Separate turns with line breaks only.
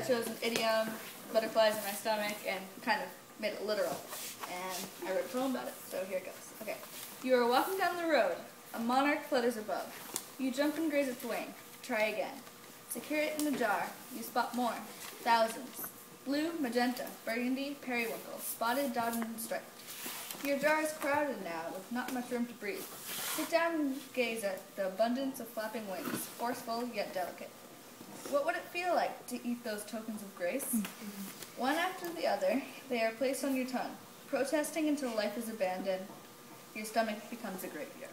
chose an idiom, butterflies in my stomach, and kind of made it literal. And I wrote a poem about it, so here it goes. Okay. You are walking down the road. A monarch flutters above. You jump and graze its wing. Try again. Secure it in a jar. You spot more. Thousands. Blue, magenta, burgundy, periwinkle, spotted, dotted, and striped. Your jar is crowded now, with not much room to breathe. Sit down and gaze at the abundance of flapping wings, forceful yet delicate. What would it feel like to eat those tokens of grace? One after the other, they are placed on your tongue, protesting until life is abandoned. Your stomach becomes a graveyard.